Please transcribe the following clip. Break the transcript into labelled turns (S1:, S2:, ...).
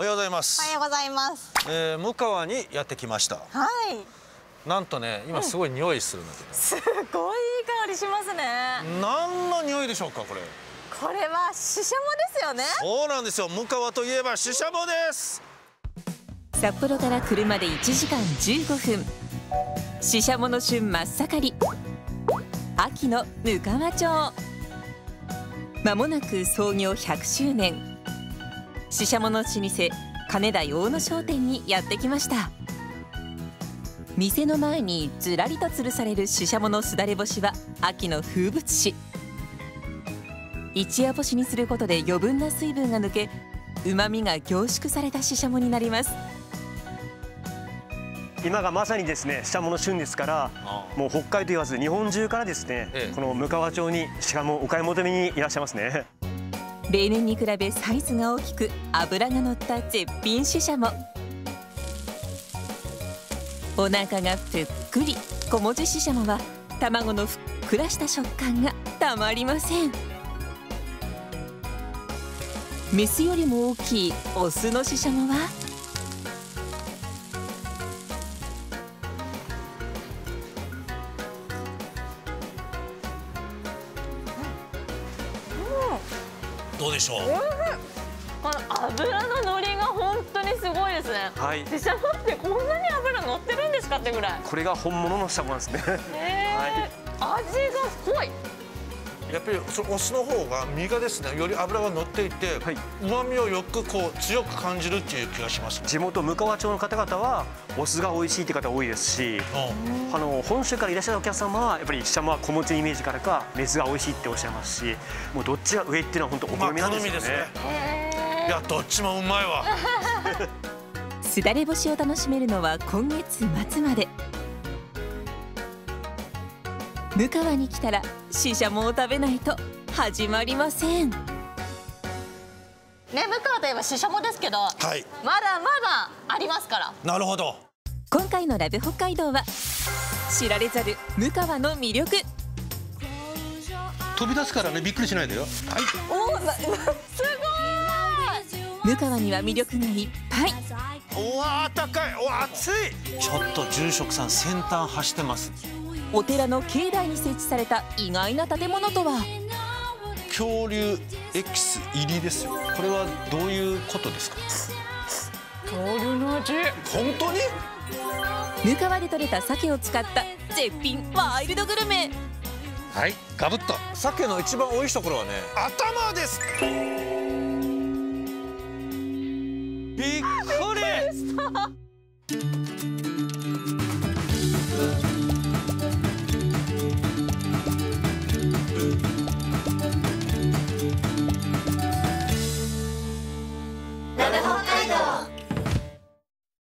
S1: おはようございます。
S2: おはようございます。
S1: えー、向川にやってきました。
S2: はい。
S1: なんとね今すごい匂いするんだけど、
S2: すごいいい香りしますね。
S1: 何の匂いでしょうかこれ。
S2: これはシシャモですよね。
S1: そうなんですよ。向川といえばシシャモです。
S3: 札幌から車で1時間15分。シシャモの旬真っ盛り。秋のぬ川町。まもなく創業100周年シシャモの老舗金田洋の商店にやってきました。店の前にずらりと吊るされるシシャモのすだれ干しは秋の風物詩。一夜干しにすることで余分な水分が抜け旨味が凝縮されたシシャモになります。
S4: 今がまさにですねシシャモの旬ですからもう北海道言わず日本中からですね、
S1: ええ。
S4: この向川町にシシャモをお買い求めにいらっしゃいますね
S3: 例年に比べサイズが大きく脂がのった絶品シシャモお腹がぷっくり小文字シシャモは卵のふっくらした食感がたまりません。メスよりも大きいオスのシシャモは
S1: どうでしょう？
S2: この油の乗りが本当にすごいですね。
S4: はい
S2: シシャモってこんなに油乗ってるんですかってぐらい。
S4: これが本物のシシャモなんですね
S2: えー、味が濃い。
S1: やっぱりそのお酢の方が身がですねより脂が乗っていて、
S4: はい。
S1: 旨味をよくこう強く感じるっていう気がしますね。
S4: 地元向川町の方々はお酢が美味しいって方多いですし
S1: う
S4: あの本州からいらっしゃるお客様はやっぱりシシャモは小持ちのイメージからかメスが美味しいっておっしゃいますしもうどっちが上っていうのは本当お好みなんですよね,、
S1: 好みですね。
S2: え
S1: いやどっちもうまいわ。
S3: すだれ干しを楽しめるのは今月末まで向川に来たらシシャモを食べないと始まりません。
S2: ね、向川といえばシシャモですけど、
S1: はい。
S2: まだまだありますから。
S1: なるほど。
S3: 今回のラブ北海道は知られざる向川の魅力。
S5: 飛び出すからねびっくりしないでよ。はい。
S2: おお、なすごい。
S3: 向川には魅力がいっぱい。う
S1: わー高い。うわ暑い。ちょっと住職さん先端走ってます
S3: お寺の境内に設置された意外な建物とは？
S1: 恐竜エキス入りですよ。これはどういうことですか？
S2: 恐竜の味。
S1: 本当に？
S3: 向川で採れた鮭を使った絶品ワイルドグルメ。
S5: はいガブッと。
S1: 鮭の一番美味しいところはね頭です。びっくり